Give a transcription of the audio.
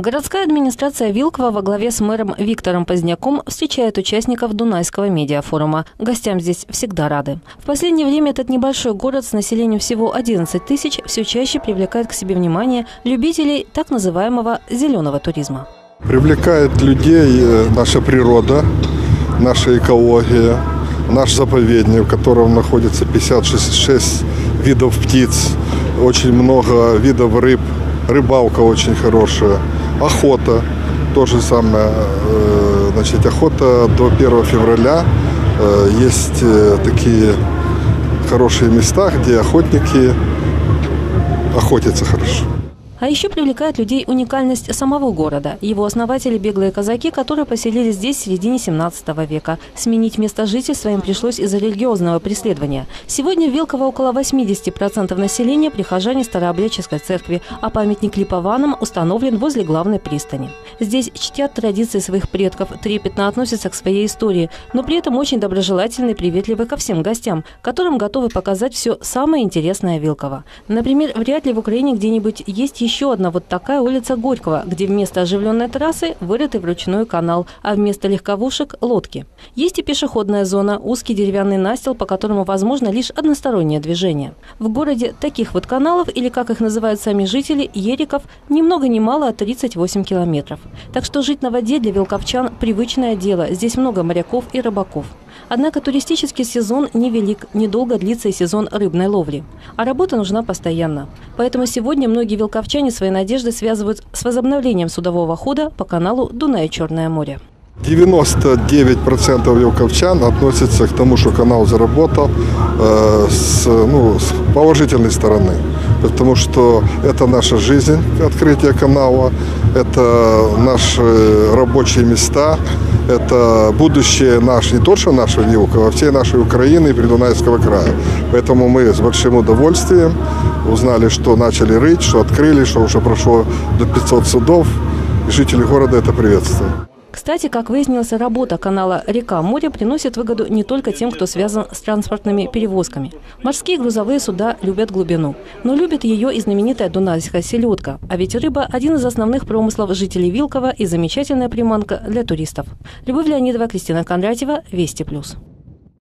Городская администрация Вилкова во главе с мэром Виктором Поздняком встречает участников Дунайского медиафорума. Гостям здесь всегда рады. В последнее время этот небольшой город с населением всего 11 тысяч все чаще привлекает к себе внимание любителей так называемого зеленого туризма. Привлекает людей э, наша природа, наша экология, наш заповедник, в котором находится 56 видов птиц, очень много видов рыб, рыбалка очень хорошая, охота, то же самое, э, значит, охота до 1 февраля. Э, Есть э, такие хорошие места, где охотники охотятся хорошо. А еще привлекает людей уникальность самого города. Его основатели – беглые казаки, которые поселились здесь в середине 17 века. Сменить место жительства им пришлось из-за религиозного преследования. Сегодня в Вилково около 80% населения – прихожане Старообрядческой церкви, а памятник Липованам установлен возле главной пристани. Здесь чтят традиции своих предков, трепетно относятся к своей истории, но при этом очень доброжелательны и приветливы ко всем гостям, которым готовы показать все самое интересное Вилково. Например, вряд ли в Украине где-нибудь есть еще одна вот такая улица Горького, где вместо оживленной трассы вырытый вручную канал, а вместо легковушек – лодки. Есть и пешеходная зона, узкий деревянный настил, по которому возможно лишь одностороннее движение. В городе таких вот каналов, или как их называют сами жители, ериков, ни много ни мало а 38 километров. Так что жить на воде для вилковчан – привычное дело, здесь много моряков и рыбаков. Однако туристический сезон невелик, недолго длится и сезон рыбной ловли. А работа нужна постоянно. Поэтому сегодня многие вилковчане свои надежды связывают с возобновлением судового хода по каналу Дунай-Черное море. 99% вилковчан относятся к тому, что канал заработал э, с, ну, с положительной стороны. Потому что это наша жизнь, открытие канала, это наши рабочие места, это будущее наш, не только нашего Вилкова, а всей нашей Украины и Придунайского края. Поэтому мы с большим удовольствием узнали, что начали рыть, что открыли, что уже прошло до 500 судов. И жители города это приветствуют. Кстати, как выяснилось, работа канала «Река-море» приносит выгоду не только тем, кто связан с транспортными перевозками. Морские грузовые суда любят глубину. Но любит ее и знаменитая дунайская селедка. А ведь рыба – один из основных промыслов жителей Вилкова и замечательная приманка для туристов. Любовь Леонидова, Кристина Кондратьева, Вести+. плюс.